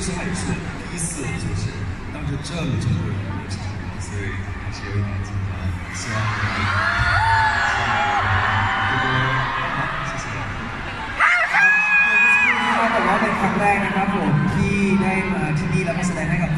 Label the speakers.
Speaker 1: 这次还是第一次，就是当着这么多人的面唱，所以还是有一点紧张。希望你们多多好，เป็นครั้งแรกนะครับผมที่ได้มาที่นี่แล้วก็แสดงให้กับ